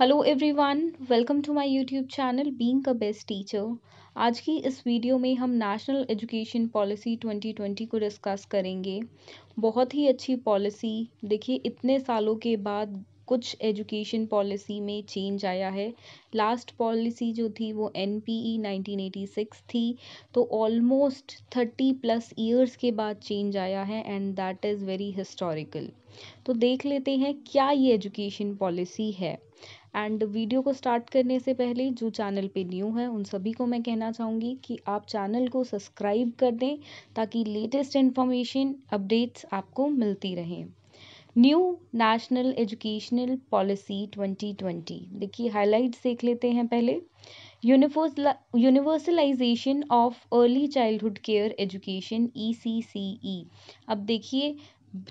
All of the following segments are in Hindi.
Hello everyone welcome to my YouTube channel being a best teacher आज की इस वीडियो में हम नेशनल एजुकेशन पॉलिसी 2020 को डिस्कस करेंगे। बहुत ही अच्छी पॉलिसी देखिए इतने सालों के बाद कुछ एजुकेशन पॉलिसी में चेंज आया है। लास्ट पॉलिसी जो थी वो N P E nineteen eighty six थी तो ऑलमोस्ट थर्टी प्लस ईयर्स के बाद चेंज आया है and that is very historical तो देख लेते हैं क्या ये एजुकेशन पॉलिसी है। एंड वीडियो को स्टार्ट करने से पहले जो चैनल पे न्यू है, उन सभी को मैं कहना चाहूँगी कि आप चैनल को सब्सक्राइब कर दें ताकि लेटेस्ट इन्फॉर्मेशन अपडेट्स आपको मिलती रहें। न्यू नेशनल एजुकेशनल पॉलिसी 2020 देखिए हाइलाइट्स देख लेते हैं पहले। Universalisation of early childhood care education E अब देखिए,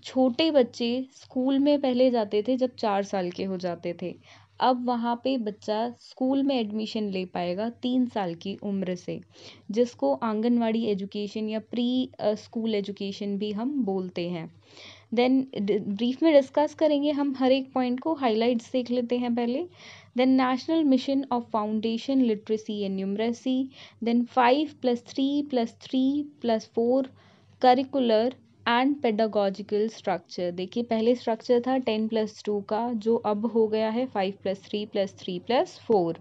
छोटे बच्चे स्कूल में पहले जाते थे जब चार साल के हो जाते थे। अब वहाँ पे बच्चा स्कूल में एडमिशन ले पाएगा तीन साल की उम्र से, जिसको आंगनवाड़ी एजुकेशन या प्री स्कूल एजुकेशन भी हम बोलते हैं। देन ब्रीफ में डिस्कस करेंगे हम हर एक पॉइंट को हाइलाइट्स देख लेते हैं पहले। Then national mission of foundation literacy and numeracy then five plus three plus three plus four curricular and pedagogical structure देखिए, पहले स्ट्रक्चर था टेन प्लस टू का, जो अब हो गया है five plus three plus three plus four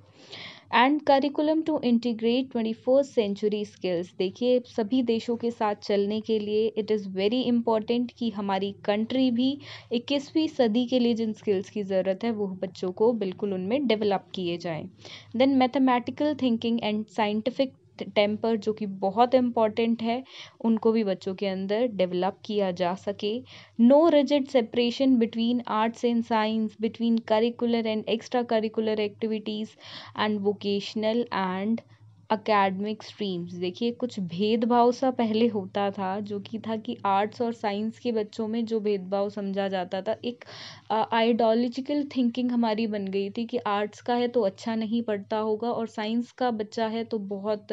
and curriculum to integrate twenty first century skills देखिए, सभी देशों के साथ चलने के लिए इट इज़ वेरी इंपॉर्टेंट कि हमारी कंट्री भी इक्कीसवीं सदी के लिए जिन स्किल्स की ज़रूरत है, वो बच्चों को बिल्कुल उनमें डेवलप किए जाएँ। Then mathematical thinking and scientific temper जो कि बहुत इंपॉर्टेंट है, उनको भी बच्चों के अंदर डेवलप किया जा सके। No rigid separation between arts and science between curricular and extra curricular activities and vocational and academic streams देखिए, कुछ भेदभाव सा पहले होता था, जो कि था कि आर्ट्स और साइंस के बच्चों में जो भेदभाव समझा जाता था, एक आइडियोलॉजिकल थिंकिंग हमारी बन गई थी कि आर्ट्स का है तो अच्छा नहीं पढ़ता होगा और साइंस का बच्चा है तो बहुत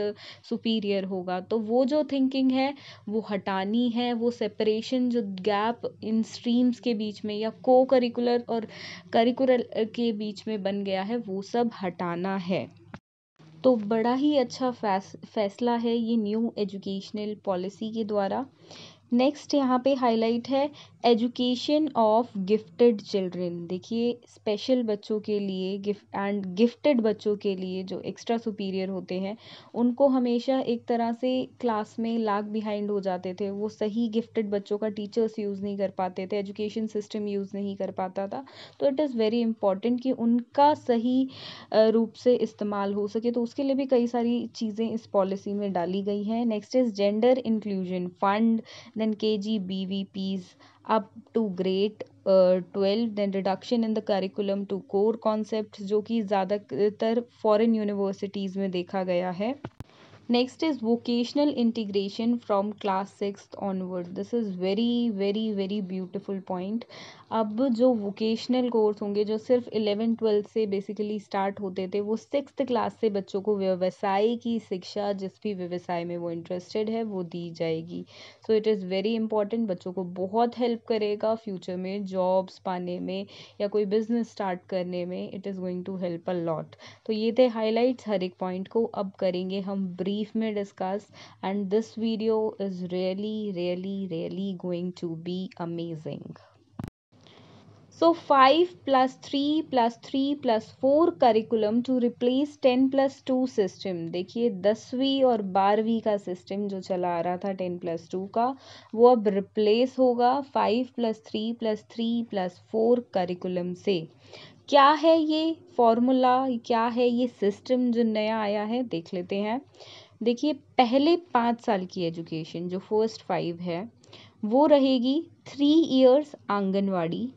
सुपीरियर होगा। तो वो जो थिंकिंग है, वो हटानी है, वो सेपरेशन जो गैप इन स्ट्रीम्स के बीच में या को करिकुलर और करिकुलर के बीच में बन गया है, वो सब हटाना है। तो बड़ा ही अच्छा फैस फैसला है ये न्यू एजुकेशनल पॉलिसी के द्वारा। नेक्स्ट यहाँ पे हाईलाइट है एजुकेशन ऑफ़ गिफ्टेड चिल्ड्रेन देखिए स्पेशल बच्चों के लिए गिफ्ट एंड गिफ्टेड बच्चों के लिए जो एक्स्ट्रा सुपीरियर होते हैं, उनको हमेशा एक तरह से क्लास में लाग बिहाइंड हो जाते थे। वो सही गिफ्टेड बच्चों का टीचर्स यूज़ नहीं कर पाते थे एजुकेशन सिस्टम यूज़ नहीं कर पाता था। तो इट इज़ वेरी इंपॉर्टेंट कि उनका सही रूप से इस्तेमाल हो सके। तो उसके लिए भी कई सारी चीज़ें इस पॉलिसी में डाली गई हैं। Next is gender inclusion fund then kg bvps up to grade twelve then reduction in the curriculum to core concept जो कि ज़्यादातर फॉरेन यूनिवर्सिटीज़ में देखा गया है। Next is vocational integration from class six onward this is very very very beautiful point अब जो वोकेशनल कोर्स होंगे, जो सिर्फ़ इलेवन ट्वेल्थ से बेसिकली स्टार्ट होते थे, वो सिक्स क्लास से बच्चों को व्यवसाय की शिक्षा, जिस भी व्यवसाय में वो इंटरेस्टेड है, वो दी जाएगी। So it is very important बच्चों को बहुत हेल्प करेगा फ्यूचर में जॉब्स पाने में या कोई बिज़नेस स्टार्ट करने में it is going to help a lot तो ये थे हाईलाइट्स हर एक पॉइंट को अब करेंगे हम ब्रीफ में discuss and this video is really really really going to be amazing. So 5 plus 3 plus 3 plus 4 curriculum to replace 10 plus 2 system. देखिए, दसवीं और बारहवीं का सिस्टम जो चला आ रहा था 10 प्लस टू का, वो अब रिप्लेस होगा 5 plus three plus three plus four curriculum से। क्या है ये फॉर्मूला क्या है ये सिस्टम जो नया आया है? देख लेते हैं। देखिए, पहले पाँच साल की एजुकेशन जो फ़र्स्ट फाइव है, वो रहेगी three years anganwadi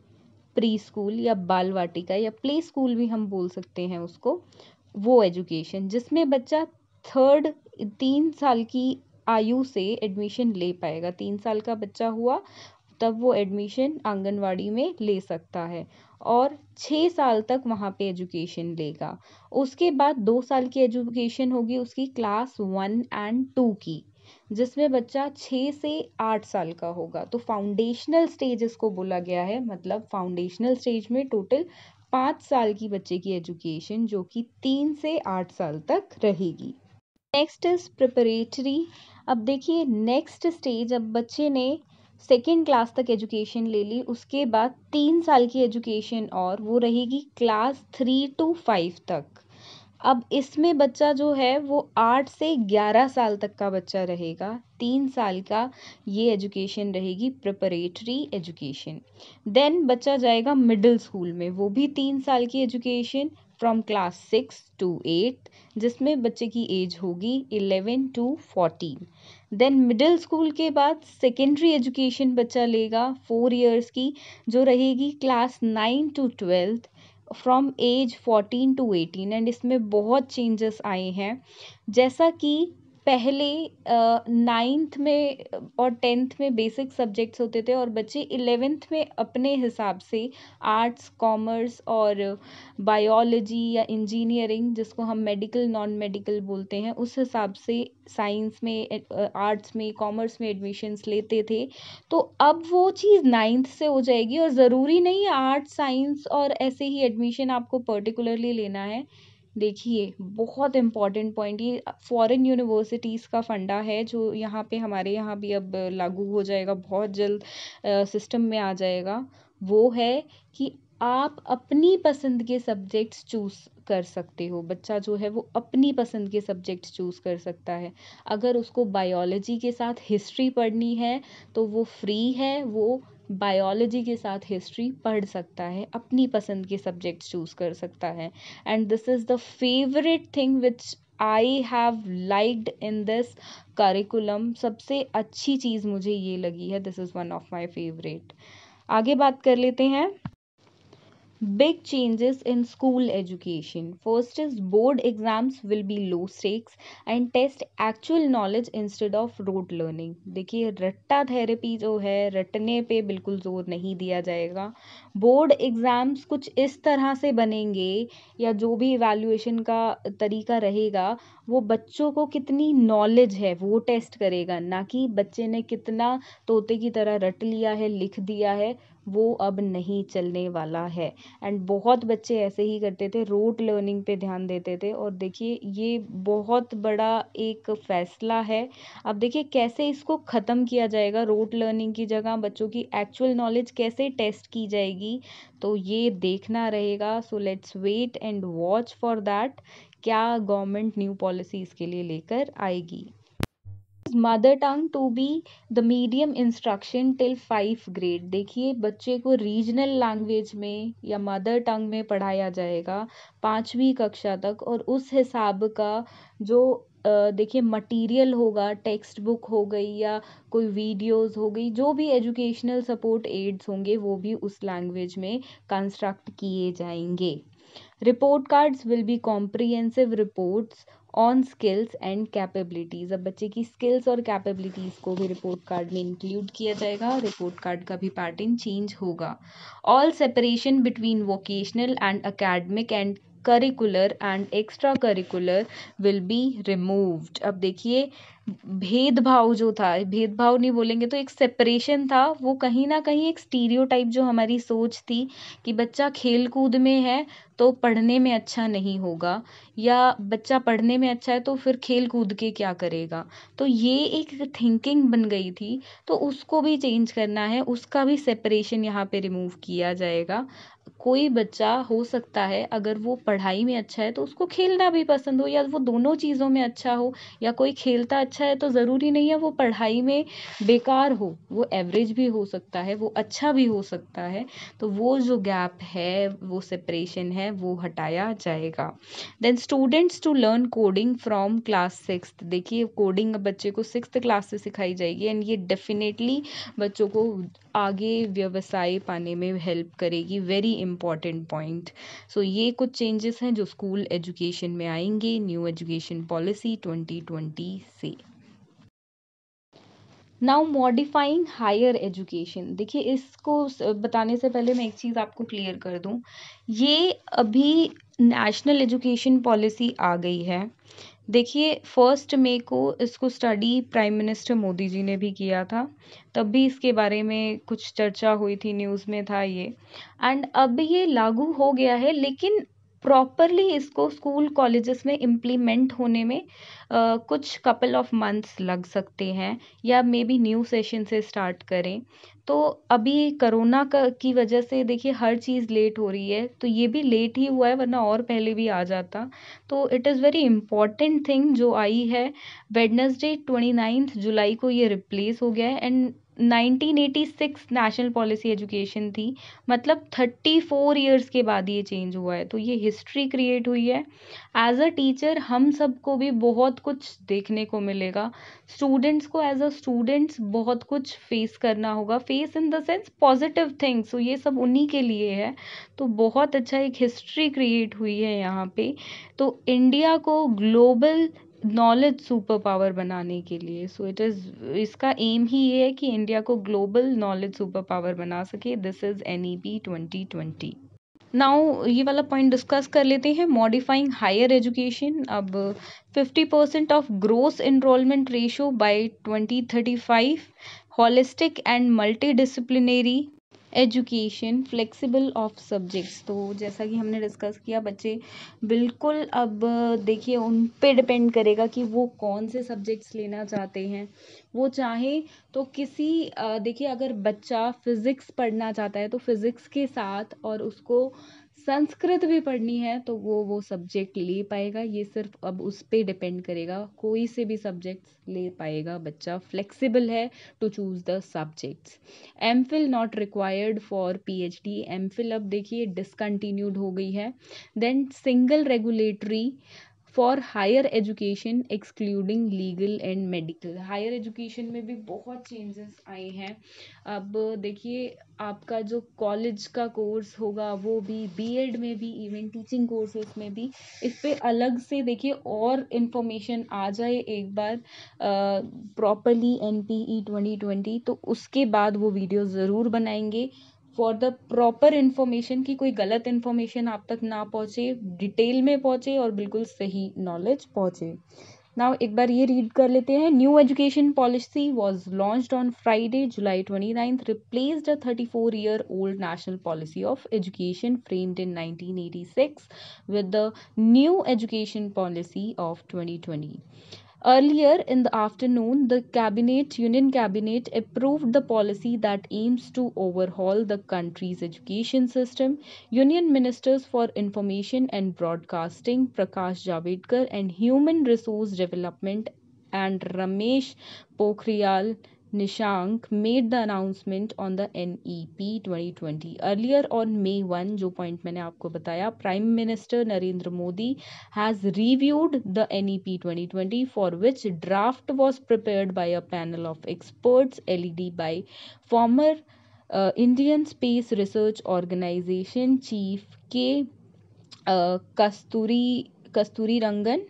pre school या बाल वाटिका या प्ले स्कूल भी हम बोल सकते हैं उसको, वो एजुकेशन जिसमें बच्चा थर्ड तीन साल की आयु से एडमिशन ले पाएगा। तीन साल का बच्चा हुआ, तब वो एडमिशन आंगनवाड़ी में ले सकता है। और छः साल तक वहाँ पे एजुकेशन लेगा। उसके बाद दो साल की एजुकेशन होगी उसकी क्लास वन एंड टू की, जिसमें बच्चा छः से आठ साल का होगा। तो फाउंडेशनल स्टेज इसको बोला गया है मतलब फाउंडेशनल स्टेज में टोटल पाँच साल की बच्चे की एजुकेशन जो कि तीन से आठ साल तक रहेगी। नेक्स्ट इज़ प्रिपरेटरी अब देखिए नेक्स्ट स्टेज अब बच्चे ने सेकेंड क्लास तक एजुकेशन ले ली, उसके बाद तीन साल की एजुकेशन और वो रहेगी क्लास थ्री टू फाइव तक। अब इसमें बच्चा जो है, वो आठ से ग्यारह साल तक का बच्चा रहेगा। तीन साल का ये एजुकेशन रहेगी प्रिपरेटरी एजुकेशन देन बच्चा जाएगा मिडिल स्कूल में, वो भी तीन साल की education from class six to eight जिसमें बच्चे की एज होगी eleven to fourteen then middle school के बाद सेकेंडरी एजुकेशन बच्चा लेगा फोर ईयर्स की, जो रहेगी class nine to twelfth from age fourteen to eighteen and इसमें बहुत चेंजेस आए हैं। जैसा कि पहले नाइन्थ में और टेंथ में बेसिक सब्जेक्ट्स होते थे और बच्चे इलेवेंथ में अपने हिसाब से आर्ट्स कॉमर्स और बायोलॉजी या इंजीनियरिंग जिसको हम मेडिकल नॉन मेडिकल बोलते हैं, उस हिसाब से साइंस में आर्ट्स में कॉमर्स में एडमिशन्स लेते थे। तो अब वो चीज़ नाइन्थ से हो जाएगी और ज़रूरी नहीं है आर्ट्स साइंस और ऐसे ही एडमिशन आपको पर्टिकुलरली लेना है। देखिए, बहुत इंपॉर्टेंट पॉइंट ये फॉरेन यूनिवर्सिटीज़ का फंडा है जो यहाँ पे हमारे यहाँ भी अब लागू हो जाएगा, बहुत जल्द सिस्टम में आ जाएगा, वो है कि आप अपनी पसंद के सब्जेक्ट्स चूज़ कर सकते हो। बच्चा जो है वो अपनी पसंद के सब्जेक्ट्स चूज़ कर सकता है। अगर उसको बायोलॉजी के साथ हिस्ट्री पढ़नी है तो वो फ्री है, वो बायोलॉजी के साथ हिस्ट्री पढ़ सकता है, अपनी पसंद के सब्जेक्ट चूज़ कर सकता है। And this is the favourite thing which I have liked in this curriculum सबसे अच्छी चीज़ मुझे ये लगी है this is one of my favourite आगे बात कर लेते हैं। Big changes in school education. First is board exams will be low stakes and test actual knowledge instead of rote learning. देखिए, रट्टा थेरेपी जो है, रटने पे बिल्कुल ज़ोर नहीं दिया जाएगा बोर्ड एग्ज़ाम्स कुछ इस तरह से बनेंगे या जो भी इवैल्यूएशन का तरीका रहेगा, वो बच्चों को कितनी नॉलेज है, वो टेस्ट करेगा ना कि बच्चे ने कितना तोते की तरह रट लिया है, लिख दिया है वो अब नहीं चलने वाला है। एंड बहुत बच्चे ऐसे ही करते थे रोट लर्निंग पे ध्यान देते थे। और देखिए, ये बहुत बड़ा एक फ़ैसला है। अब देखिए, कैसे इसको ख़त्म किया जाएगा रोट लर्निंग की जगह? बच्चों की एक्चुअल नॉलेज कैसे टेस्ट की जाएगी? तो ये देखना रहेगा। So let's wait and watch for that क्या गवर्नमेंट न्यू पॉलिसी इसके लिए लेकर आएगी? Mother tongue to be the medium instruction till five grade देखिए, बच्चे को रीजनल लैंग्वेज में या मदर टंग में पढ़ाया जाएगा पाँचवीं कक्षा तक और उस हिसाब का जो देखिए मटेरियल होगा टेक्स्ट बुक हो गई या कोई वीडियोस हो गई, जो भी एजुकेशनल सपोर्ट एड्स होंगे, वो भी उस लैंग्वेज में कंस्ट्रक्ट किए जाएँगे। Report cards will be comprehensive reports on skills and capabilities अब बच्चे की स्किल्स और कैपेबिलिटीज़ को भी रिपोर्ट कार्ड में इंक्लूड किया जाएगा रिपोर्ट कार्ड का भी पैटर्न चेंज होगा। All separation between vocational and academic and and extra curricular will be removed अब देखिए भेदभाव जो था, भेदभाव नहीं बोलेंगे तो एक सेपरेशन था। वो कहीं ना कहीं एक स्टीरियोटाइप जो हमारी सोच थी कि बच्चा खेल कूद में है तो पढ़ने में अच्छा नहीं होगा या बच्चा पढ़ने में अच्छा है तो फिर खेल कूद के क्या करेगा? तो ये एक थिंकिंग बन गई थी। तो उसको भी चेंज करना है, उसका भी सेपरेशन यहाँ पे रिमूव किया जाएगा। कोई बच्चा हो सकता है, अगर वो पढ़ाई में अच्छा है तो उसको खेलना भी पसंद हो या वो दोनों चीज़ों में अच्छा हो या कोई खेलता अच्छा है तो ज़रूरी नहीं है वो पढ़ाई में बेकार हो। वो एवरेज भी हो सकता है, वो अच्छा भी हो सकता है। तो वो जो गैप है, वो सेपरेशन है, वो हटाया जाएगा। Then students to learn coding from class six देखिए कोडिंग बच्चे को सिक्स क्लास से सिखाई जाएगी एंड ये डेफिनेटली बच्चों को आगे व्यवसाय पाने में हेल्प करेगी वेरी इंपॉर्टेंट पॉइंट सो ये कुछ चेंजेस हैं जो स्कूल एजुकेशन में आएँगे न्यू एजुकेशन पॉलिसी 2020 से। नाउ मॉडिफाइंग हायर एजुकेशन देखिए, इसको बताने से पहले मैं एक चीज़ आपको क्लियर कर दूँ। ये अभी नेशनल एजुकेशन पॉलिसी आ गई है। देखिए फ़र्स्ट मे को इसको study prime minister Modi ji ने भी किया था। तब भी इसके बारे में कुछ चर्चा हुई थी न्यूज़ में था ये। एंड अब ये लागू हो गया है, लेकिन प्रॉपरली इसको स्कूल कॉलेजेस में इम्प्लीमेंट होने में कुछ कपल ऑफ़ मंथ्स लग सकते हैं या मे बी न्यू सेशन से स्टार्ट करें। तो अभी करोना का, की वजह से देखिए हर चीज़ लेट हो रही है तो ये भी लेट ही हुआ है, वरना और पहले भी आ जाता। तो it is very important thing जो आई है वेडनेसडे ट्वेंटी नाइन्थ जुलाई को ये रिप्लेस हो गया है एंड 1986 नेशनल पॉलिसी एजुकेशन थी। मतलब 34 ईयर्स के बाद ये चेंज हुआ है। तो ये हिस्ट्री क्रिएट हुई है। एज अ टीचर हम सबको भी बहुत कुछ देखने को मिलेगा। स्टूडेंट्स को एज अ स्टूडेंट्स बहुत कुछ फेस करना होगा। Face in the sense positive things तो ये सब उन्हीं के लिए है। तो बहुत अच्छा एक हिस्ट्री क्रिएट हुई है यहाँ पे। तो इंडिया को ग्लोबल नॉलेज सुपर पावर बनाने के लिए। सो इट इज़ इसका एम ही ये है कि इंडिया को ग्लोबल नॉलेज सुपर पावर बना सके। This is N E P twenty twenty now ये वाला पॉइंट डिस्कस कर लेते हैं मॉडिफाइंग हायर एजुकेशन अब fifty percent of gross enrollment ratio by twenty thirty five holistic and multi disciplinary education, flexible of subjects. तो जैसा कि हमने डिस्कस किया, बच्चे बिल्कुल अब, देखिए, उन पे डिपेंड करेगा कि वो कौन से सब्जेक्ट्स लेना चाहते हैं। वो चाहे तो किसी देखिए, अगर बच्चा फिज़िक्स पढ़ना चाहता है तो फिज़िक्स के साथ और उसको संस्कृत भी पढ़नी है तो वो वो सब्जेक्ट ले पाएगा। ये सिर्फ़ अब उस पर डिपेंड करेगा। कोई से भी सब्जेक्ट्स ले पाएगा बच्चा। फ्लेक्सिबल है to choose the subjects M Phil not required for P H D M Phil अब देखिए डिसकंटिन्यूड हो गई है। Then single regulatory for higher education excluding legal and medical higher education में भी बहुत चेंजेस आए हैं। अब देखिए, आपका जो कॉलेज का कोर्स होगा, वो भी बीएड में भी इवन टीचिंग कोर्सेज में भी, इस पर अलग से देखिए और इन्फॉर्मेशन आ जाए एक बार properly N P E twenty twenty तो उसके बाद वो वीडियो ज़रूर बनाएँगे। फॉर द प्रॉपर इन्फॉर्मेशन की कोई गलत इन्फॉर्मेशन आप तक ना पहुँचे डिटेल में पहुँचे और बिल्कुल सही नॉलेज पहुँचे। नाउ एक बार ये रीड कर लेते हैं। New education policy was launched on Friday July twenty ninth replaced a thirty four year old national policy of education framed in nineteen eighty six with the new education policy of twenty twenty Earlier in the afternoon, the cabinet, Union Cabinet approved the policy that aims to overhaul the country's education system. Union Ministers for Information and Broadcasting, Prakash Javadekar, and Human Resource Development and Ramesh Pokhriyal Nishank made the announcement on the N E P twenty twenty earlier on May one जो पॉइंट मैंने आपको बताया prime minister Narendra Modi has reviewed the N E P twenty twenty for which draft was prepare by a panel of experts L E D by former Indian Space Research Organisation chief K Kasturi Kasturi Rangan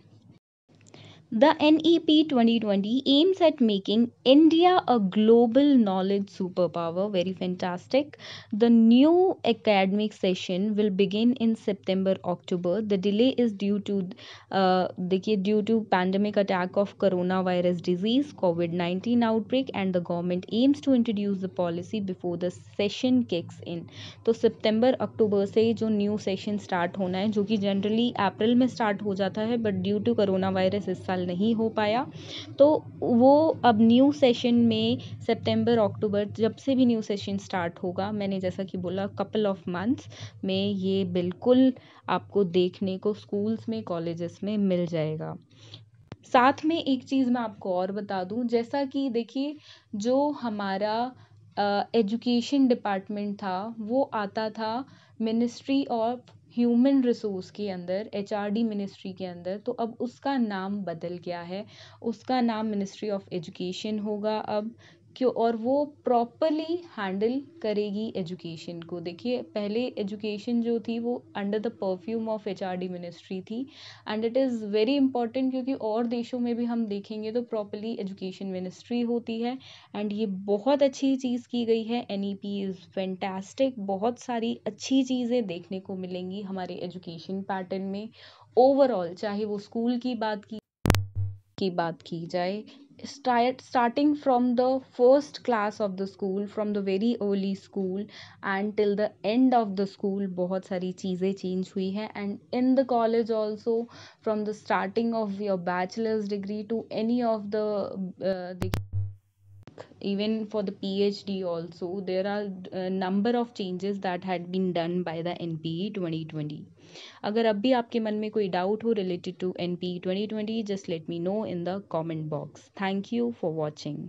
the NEP 2020 aims at making India a global knowledge superpower. Very fantastic. The new academic session will begin in September October. The delay is due to uh, due to pandemic attack of coronavirus disease COVID-19 outbreak and the government aims to introduce the policy before the session kicks in. तो सितंबर अक्टूबर से जो न्यू सेशन स्टार्ट होना है जो कि जनरली अप्रैल में स्टार्ट हो जाता है but due to corona virus इस साल नहीं हो पाया। तो वो अब न्यू सेशन में सितंबर अक्टूबर जब से भी न्यू सेशन स्टार्ट होगा, मैंने जैसा कि बोला कपल ऑफ़ मंथ्स में ये बिल्कुल आपको देखने को स्कूल्स में कॉलेजेस में मिल जाएगा। साथ में एक चीज़ मैं आपको और बता दूँ, जैसा कि देखिए, जो हमारा एजुकेशन डिपार्टमेंट था, वो आता था मिनिस्ट्री ऑफ़ ह्यूमन रिसोर्स के अंदर एच आर डी मिनिस्ट्री के अंदर तो अब उसका नाम बदल गया है। उसका नाम मिनिस्ट्री ऑफ़ एजुकेशन होगा अब। क्यों और वो प्रॉपरली हैंडल करेगी एजुकेशन को। देखिए, पहले एजुकेशन जो थी वो under the perfume of H R D ministry थी। And it is very important क्योंकि और देशों में भी हम देखेंगे तो प्रॉपरली एजुकेशन मिनिस्ट्री होती है। एंड ये बहुत अच्छी चीज़ की गई है। N E P is fantastic बहुत सारी अच्छी चीज़ें देखने को मिलेंगी हमारे एजुकेशन पैटर्न में। ओवरऑल चाहे वो स्कूल की बात की की बात की जाए start starting from the first class of the school from the very early school and till the end of the school बहुत सारी चीज़ें चेंज हुई हैं and in the college also from the starting of your bachelor's degree to any of the uh, the even for the phd also there are a number of changes that had been done by the npe 2020 अगर अब भी आपके मन में कोई डाउट हो related to N P twenty twenty just let me know in the comment box thank you for watching